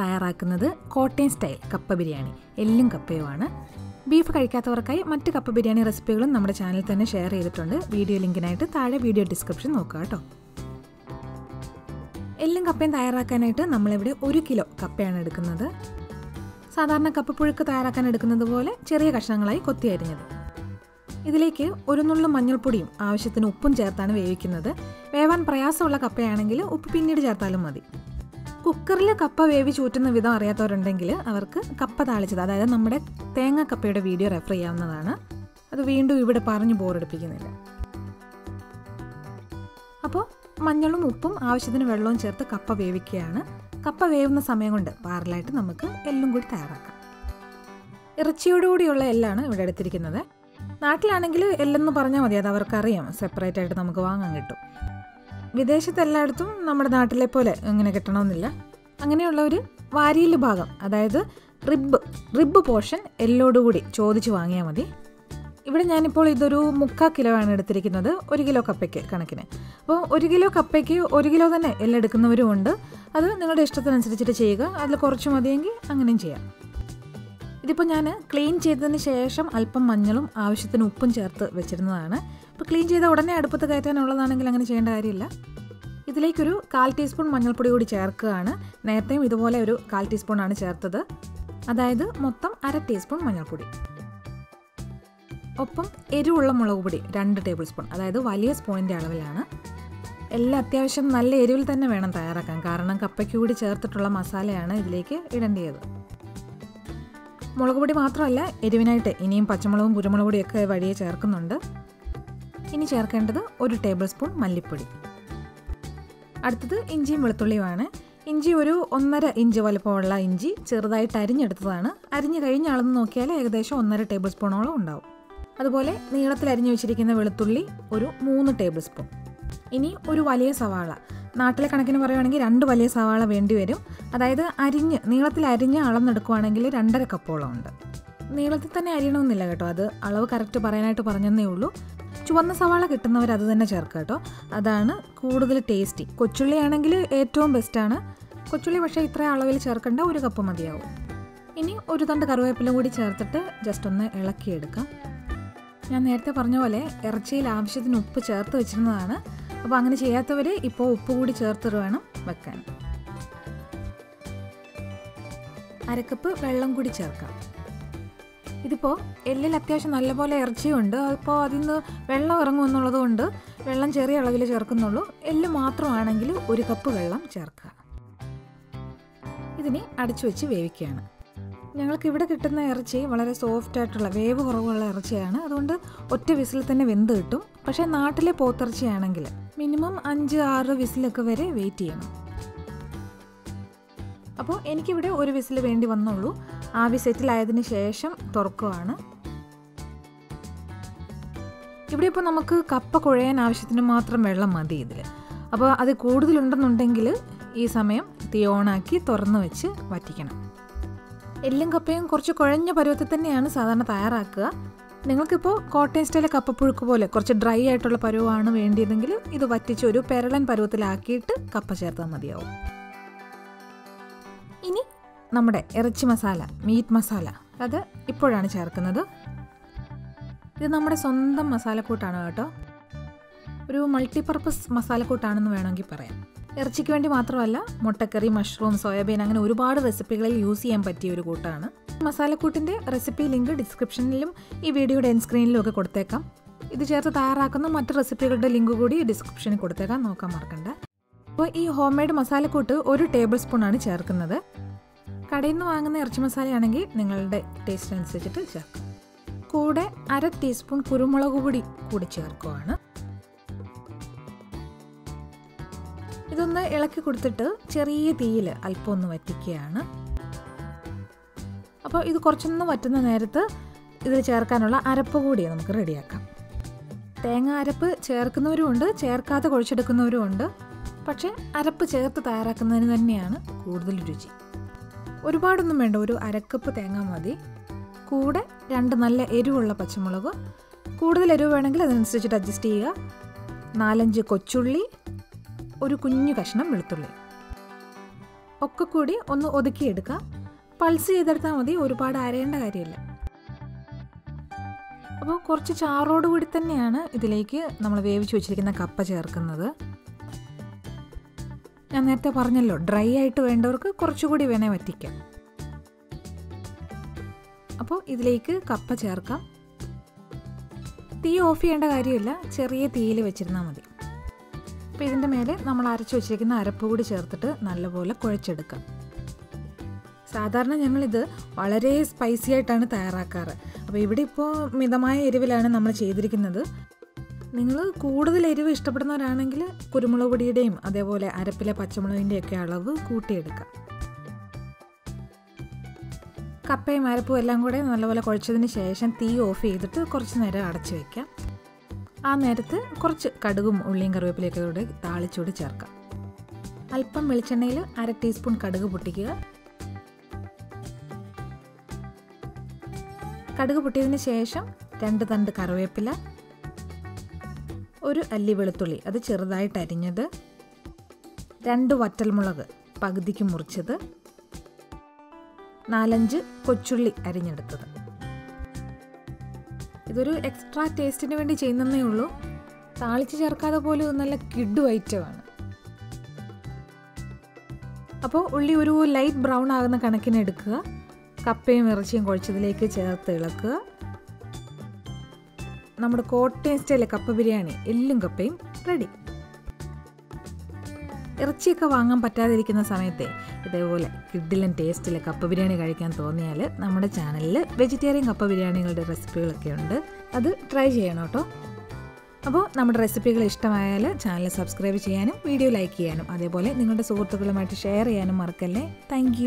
തയ്യാറാക്കുന്നത് കോട്ടയം സ്റ്റൈൽ കപ്പ ബിരിയാണി. എല്ലും കപ്പയുമാണ്. ബീഫ് കഴിക്കാത്തവർക്കായി മറ്റ് കപ്പ ബിരിയാണി റെസിപ്പികളും നമ്മുടെ ചാനൽ തന്നെ ഷെയർ ചെയ്തിട്ടുണ്ട്. വീഡിയോ ലിങ്കിനായിട്ട് താഴെ വീഡിയോ ഡിസ്ക്രിപ്ഷൻ നോക്കുക കേട്ടോ. എല്ലും കപ്പയും തയ്യാറാക്കാനായിട്ട് നമ്മളിവിടെ ഒരു കിലോ കപ്പയാണ് എടുക്കുന്നത്. സാധാരണ കപ്പപ്പുഴുക്ക് തയ്യാറാക്കാൻ എടുക്കുന്നത് പോലെ ചെറിയ കഷ്ണങ്ങളായി കൊത്തി അരിഞ്ഞത്. ഇതിലേക്ക് ഒരു നുള്ളു മഞ്ഞൾപ്പൊടിയും ആവശ്യത്തിന് ഉപ്പും ചേർത്താണ് വേവിക്കുന്നത്. വേവാൻ പ്രയാസമുള്ള കപ്പയാണെങ്കിൽ ഉപ്പ് പിന്നീട് ചേർത്താലും മതി. കുക്കറിൽ കപ്പ വേവി ചൂറ്റുന്ന വിധം അറിയാത്തവരുണ്ടെങ്കിൽ അവർക്ക് കപ്പ താളിച്ചത് അതായത് നമ്മുടെ തേങ്ങ കപ്പയുടെ വീഡിയോ റെഫർ ചെയ്യാവുന്നതാണ്. അത് വീണ്ടും ഇവിടെ പറഞ്ഞു ബോറടിപ്പിക്കുന്നില്ല. അപ്പോൾ മഞ്ഞളും ഉപ്പും ആവശ്യത്തിന് വെള്ളവും ചേർത്ത് കപ്പ വേവിക്കുകയാണ്. കപ്പ വേവുന്ന സമയം കൊണ്ട് പാറലായിട്ട് നമുക്ക് എല്ലും കൂടി തയ്യാറാക്കാം. ഇറച്ചിയോടുകൂടിയുള്ള എല്ലാണ് ഇവിടെ എടുത്തിരിക്കുന്നത്. നാട്ടിലാണെങ്കിൽ എല്ലെന്ന് പറഞ്ഞാൽ മതി അത് അവർക്കറിയാം. സെപ്പറേറ്റ് ആയിട്ട് നമുക്ക് വാങ്ങാൻ കിട്ടും. വിദേശത്ത് എല്ലായിടത്തും നമ്മുടെ നാട്ടിലെ പോലെ ഇങ്ങനെ കിട്ടണമെന്നില്ല. അങ്ങനെയുള്ള ഒരു വാരിയൽ ഭാഗം അതായത് റിബ് റിബ് പോർഷൻ എല്ലോടുകൂടി ചോദിച്ച് വാങ്ങിയാൽ മതി. ഇവിടെ ഞാനിപ്പോൾ ഇതൊരു മുക്കാൽ കിലോ ആണ് എടുത്തിരിക്കുന്നത് ഒരു കിലോ കപ്പയ്ക്ക് കണക്കിന്. അപ്പോൾ ഒരു കിലോ കപ്പയ്ക്ക് ഒരു കിലോ തന്നെ എല്ലെടുക്കുന്നവരും ഉണ്ട്. അത് നിങ്ങളുടെ ഇഷ്ടത്തിനനുസരിച്ചിട്ട് ചെയ്യുക അതിൽ കുറച്ച് മതിയെങ്കിൽ അങ്ങനെയും ചെയ്യാം. ഇതിപ്പോൾ ഞാൻ ക്ലീൻ ചെയ്തതിന് ശേഷം അല്പം മഞ്ഞളും ആവശ്യത്തിന് ഉപ്പും ചേർത്ത് വെച്ചിരുന്നതാണ്. ഇപ്പോൾ ക്ലീൻ ചെയ്ത ഉടനെ അടുപ്പത്ത് കയറ്റാനുള്ളതാണെങ്കിൽ അങ്ങനെ ചെയ്യേണ്ട കാര്യമില്ല. ഇതിലേക്കൊരു കാൽ ടീസ്പൂൺ മഞ്ഞൾപ്പൊടി കൂടി ചേർക്കുകയാണ്. നേരത്തെയും ഇതുപോലെ ഒരു കാൽ ടീസ്പൂൺ ആണ് ചേർത്തത്. അതായത് മൊത്തം അര ടീസ്പൂൺ മഞ്ഞൾപ്പൊടി. ഒപ്പം എരിവുള്ള മുളക് പൊടി രണ്ട് ടേബിൾ സ്പൂൺ. അതായത് വലിയ സ്പൂണിന്റെ അളവിലാണ്. എല്ലാം അത്യാവശ്യം നല്ല എരിവിൽ തന്നെ വേണം തയ്യാറാക്കാൻ. കാരണം കപ്പയ്ക്ക് കൂടി ചേർത്തിട്ടുള്ള മസാലയാണ് ഇതിലേക്ക് ഇടേണ്ടത് മുളക് പൊടി മാത്രമല്ല എരിവിനായിട്ട് ഇനിയും പച്ചമുളകും കുരുമുളക് പൊടിയൊക്കെ വഴിയെ ചേർക്കുന്നുണ്ട്. ഇനി ചേർക്കേണ്ടത് ഒരു ടേബിൾ സ്പൂൺ മല്ലിപ്പൊടി. അടുത്തത് ഇഞ്ചിയും വെളുത്തുള്ളിയുമാണ്. ഇഞ്ചി ഒരു ഒന്നര ഇഞ്ച് വലുപ്പമുള്ള ഇഞ്ചി ചെറുതായിട്ട് അരിഞ്ഞെടുത്തതാണ്. അരിഞ്ഞു കഴിഞ്ഞ അളന്ന് നോക്കിയാൽ ഏകദേശം ഒന്നര ടേബിൾ സ്പൂണോളം ഉണ്ടാവും. അതുപോലെ നീളത്തിൽ അരിഞ്ഞു വെച്ചിരിക്കുന്ന വെളുത്തുള്ളി ഒരു മൂന്ന് ടേബിൾ സ്പൂൺ. ഇനി ഒരു വലിയ സവാള. നാട്ടിലെ കണക്കിന് പറയുകയാണെങ്കിൽ രണ്ട് വലിയ സവാള വേണ്ടി വരും. അതായത് അരിഞ്ഞ് നീളത്തിൽ അരിഞ്ഞ് അളന്നെടുക്കുവാണെങ്കിൽ രണ്ടര കപ്പോളം ഉണ്ട്. നീളത്തിൽ തന്നെ അരിയണമെന്നില്ല കേട്ടോ. അത് അളവ് കറക്റ്റ് പറയാനായിട്ട് പറഞ്ഞതേ ഉള്ളൂ. ചുവന്ന സവാള കിട്ടുന്നവർ അത് തന്നെ ചേർക്കുക കേട്ടോ. അതാണ് കൂടുതൽ ടേസ്റ്റി കൊച്ചുള്ളി ആണെങ്കിൽ ഏറ്റവും ബെസ്റ്റാണ് കൊച്ചുള്ളി പക്ഷേ ഇത്ര അളവിൽ ചേർക്കേണ്ട ഒരു കപ്പ് മതിയാവും. ഇനി ഒരു തണ്ട് കറിവേപ്പില കൂടി ചേർത്തിട്ട് ജസ്റ്റ് ഒന്ന് ഇളക്കിയെടുക്കാം. ഞാൻ നേരത്തെ പറഞ്ഞ പോലെ ഇറച്ചിയിൽ ആവശ്യത്തിന് ഉപ്പ് ചേർത്ത് വെച്ചിരുന്നതാണ്. അപ്പോൾ അങ്ങനെ ചെയ്യാത്തവർ ഇപ്പോൾ ഉപ്പ് കൂടി ചേർത്തിട്ട് വേണം വെക്കാൻ. അരക്കപ്പ് വെള്ളം കൂടി ചേർക്കാം. ഇതിപ്പോൾ എല്ലിൽ അത്യാവശ്യം നല്ലപോലെ ഇറച്ചിയുണ്ട്. അപ്പോൾ അതിൽ നിന്ന് വെള്ളം ഇറങ്ങും കൊണ്ട് വെള്ളം ചെറിയ അളവിൽ ചേർക്കുന്നുള്ളൂ. എല്ല് മാത്രമാണെങ്കിൽ ഒരു കപ്പ് വെള്ളം ചേർക്കുക. ഇതിനെ അടച്ചു വെച്ച് വേവിക്കുകയാണ്. ഞങ്ങൾക്ക് ഇവിടെ കിട്ടുന്ന ഇറച്ചി വളരെ സോഫ്റ്റ് ആയിട്ടുള്ള വേവ് കുറവുള്ള ഇറച്ചിയാണ്. അതുകൊണ്ട് ഒറ്റ വിസിൽ തന്നെ വെന്ത് കിട്ടും. പക്ഷേ നാട്ടിലെ പോത്തിറച്ചിയാണെങ്കിൽ മിനിമം അഞ്ച് ആറ് വിസിലൊക്കെ വരെ വെയിറ്റ് ചെയ്യണം. അപ്പോൾ എനിക്കിവിടെ ഒരു വിസിൽ വേണ്ടി വന്നുള്ളൂ. ആവി സെറ്റിലായതിന് ശേഷം തുറക്കുകയാണ് ഇവിടെ ഇപ്പോൾ നമുക്ക് കപ്പ കുഴയാൻ ആവശ്യത്തിന് മാത്രം വെള്ളം മതി ഇതിൽ അപ്പോൾ അത് കൂടുതലുണ്ടെന്നുണ്ടെങ്കിൽ ഈ സമയം തീ ഓണാക്കി തുറന്ന് വെച്ച് വറ്റിക്കണം. എല്ലും കപ്പയും കുറച്ച് കുഴഞ്ഞ പരുവത്തിൽ തന്നെയാണ് സാധാരണ തയ്യാറാക്കുക. നിങ്ങൾക്കിപ്പോൾ കോട്ടയം സ്റ്റൈലെ കപ്പപ്പുഴുക്ക് പോലെ കുറച്ച് ഡ്രൈ ആയിട്ടുള്ള പരുവമാണ് വേണ്ടിയതെങ്കിൽ ഇത് വറ്റിച്ച് ഒരു പെരളൻ പരുവത്തിലാക്കിയിട്ട് കപ്പ ചേർത്താൽ മതിയാവും. നമ്മുടെ ഇറച്ചി മസാല മീറ്റ് മസാല അത് ഇപ്പോഴാണ് ചേർക്കുന്നത്. ഇത് നമ്മുടെ സ്വന്തം മസാലക്കൂട്ടാണ് കേട്ടോ. ഒരു മൾട്ടിപർപ്പസ് മസാലക്കൂട്ടാണെന്ന് വേണമെങ്കിൽ പറയാം. ഇറച്ചിക്ക് വേണ്ടി മാത്രമല്ല മുട്ടക്കറി മഷ്റൂം സോയാബീൻ അങ്ങനെ ഒരുപാട് റെസിപ്പികളിൽ യൂസ് ചെയ്യാൻ പറ്റിയ ഒരു കൂട്ടാണ്. മസാലക്കൂട്ടിന്റെ റെസിപ്പി ലിങ്ക് ഡിസ്ക്രിപ്ഷനിലും ഈ വീഡിയോയുടെ എൻ സ്ക്രീനിലും ഒക്കെ കൊടുത്തേക്കാം. ഇത് ചേർത്ത് തയ്യാറാക്കുന്ന മറ്റു റെസിപ്പികളുടെ ലിങ്ക് കൂടി ഡിസ്ക്രിപ്ഷനിൽ കൊടുത്തേക്കാം. നോക്കാൻ മറക്കണ്ട. അപ്പോൾ ഈ ഹോം മെയ്ഡ് മസാലക്കൂട്ട് ഒരു ടേബിൾ സ്പൂൺ ആണ് ചേർക്കുന്നത്. കടയിൽ നിന്ന് വാങ്ങുന്ന ഇറച്ചി മസാലയാണെങ്കിൽ നിങ്ങളുടെ ടേസ്റ്റ് അനുസരിച്ചിട്ട് ചേർക്കാം. കൂടെ അര ടീസ്പൂൺ കുരുമുളക് പൊടി കൂടി ചേർക്കുവാണ്. ഇതൊന്ന് ഇളക്കി കൊടുത്തിട്ട് ചെറിയ തീയിൽ അല്പം ഒന്ന് വറ്റിക്കുകയാണ്. അപ്പോൾ ഇത് കുറച്ചൊന്ന് വറ്റുന്ന നേരത്ത് ഇതിൽ ചേർക്കാനുള്ള അരപ്പ് കൂടി നമുക്ക് റെഡിയാക്കാം. തേങ്ങ അരപ്പ് ചേർക്കുന്നവരുമുണ്ട് ചേർക്കാതെ കുഴച്ചെടുക്കുന്നവരുമുണ്ട് പക്ഷേ അരപ്പ് ചേർത്ത് തയ്യാറാക്കുന്നതിന് തന്നെയാണ് കൂടുതൽ രുചി. ഒരുപാടൊന്നും വേണ്ട ഒരു അരക്കപ്പ് തേങ്ങ മതി. കൂടെ രണ്ട് നല്ല എരിവുള്ള പച്ചമുളക്. കൂടുതൽ എരിവ് വേണമെങ്കിൽ അതനുസരിച്ചിട്ട് അഡ്ജസ്റ്റ് ചെയ്യുക. നാലഞ്ച് കൊച്ചുള്ളി ഒരു കുഞ്ഞു കഷ്ണം വെളുത്തുള്ളി. ഒക്കെ കൂടി ഒന്ന് ഒതുക്കിയെടുക്കുക പൾസ് ചെയ്തെടുത്താൽ മതി ഒരുപാട് അരയേണ്ട കാര്യമില്ല. അപ്പോൾ കുറച്ച് ചാറോടുകൂടി തന്നെയാണ് ഇതിലേക്ക് നമ്മൾ വേവിച്ച് വെച്ചിരിക്കുന്ന കപ്പ ചേർക്കുന്നത്. ഞാൻ നേരത്തെ പറഞ്ഞല്ലോ ഡ്രൈ ആയിട്ട് വേണ്ടവർക്ക് കുറച്ചുകൂടി വേണേ വറ്റിക്കാം. അപ്പോൾ ഇതിലേക്ക് കപ്പ ചേർക്കാം. തീ ഓഫ് ചെയ്യേണ്ട കാര്യമില്ല ചെറിയ തീയിൽ വെച്ചിരുന്നാൽ മതി. അപ്പോൾ ഇതിന്റെ മേലെ നമ്മൾ അരച്ചു വെച്ചിരിക്കുന്ന അരപ്പ് കൂടി ചേർത്തിട്ട് നല്ലപോലെ കുഴച്ചെടുക്കാം. സാധാരണ ഞങ്ങളിത് വളരെ സ്പൈസി ആയിട്ടാണ് തയ്യാറാക്കാറ്. അപ്പോൾ ഇവിടെ ഇപ്പോൾ മിതമായ എരിവിലാണ് നമ്മൾ ചെയ്തിരിക്കുന്നത്. നിങ്ങൾ കൂടുതൽ എരിവ് ഇഷ്ടപ്പെടുന്നവരാണെങ്കിൽ കുരുമുളക് പൊടിയുടെയും അതേപോലെ അരപ്പിലെ പച്ചമുളകിന്റെ ഒക്കെ അളവ് കൂട്ടിയെടുക്കാം. കപ്പയും അരപ്പും എല്ലാം കൂടെ നല്ലപോലെ കുഴച്ചതിന് ശേഷം തീ ഓഫ് ചെയ്തിട്ട് കുറച്ച് നേരം അടച്ചു വയ്ക്കാം ആ നേരത്ത് കുറച്ച് കടുകും ഉള്ളിയും കറിവേപ്പിലയൊക്കെ കൂടെ താളിച്ചൂടി ചേർക്കാം. അല്പം വെളിച്ചെണ്ണയിൽ അര ടീസ്പൂൺ കടുക് പൊട്ടിക്കുക. കടുക് പൊട്ടിയതിന് ശേഷം രണ്ട് തണ്ട് കറിവേപ്പില ഒരു അല്ലി വെളുത്തുള്ളി അത് ചെറുതായിട്ട് അരിഞ്ഞത്. രണ്ട് വറ്റൽമുളക് പകുതിക്ക് മുറിച്ചത്. നാലഞ്ച് കൊച്ചുള്ളി അരിഞ്ഞെടുത്തത്. ഇതൊരു എക്സ്ട്രാ ടേസ്റ്റിന് വേണ്ടി ചെയ്യുന്നതേ ഉള്ളൂ. താളിച്ച് ചേർക്കാതെ പോലും നല്ല കിഡു ഐറ്റമാണ്. അപ്പോൾ ഉള്ളി ഒരു ലൈറ്റ് ബ്രൗൺ ആകുന്ന കണക്കിന് എടുക്കുക. കപ്പയും ഇറച്ചിയും കുഴച്ചതിലേക്ക് ചേർത്ത് ഇളക്കുക. നമ്മുടെ കോട്ടയം സ്റ്റൈലെ കപ്പ ബിരിയാണി എല്ലും കപ്പയും റെഡി ഇറച്ചിയൊക്കെ വാങ്ങാൻ പറ്റാതിരിക്കുന്ന സമയത്തെ ഇതേപോലെ കിഡിലൻ ടേസ്റ്റിലെ കപ്പ ബിരിയാണി കഴിക്കാൻ തോന്നിയാൽ നമ്മുടെ ചാനലിൽ വെജിറ്റേറിയൻ കപ്പ ബിരിയാണികളുടെ റെസിപ്പികളൊക്കെ ഉണ്ട്. അത് ട്രൈ ചെയ്യണം കേട്ടോ. അപ്പോൾ നമ്മുടെ റെസിപ്പികൾ ഇഷ്ടമായാൽ ചാനൽ സബ്സ്ക്രൈബ് ചെയ്യാനും വീഡിയോ ലൈക്ക് ചെയ്യാനും അതേപോലെ നിങ്ങളുടെ സുഹൃത്തുക്കളുമായിട്ട് ഷെയർ ചെയ്യാനും മറക്കല്ലേ. താങ്ക്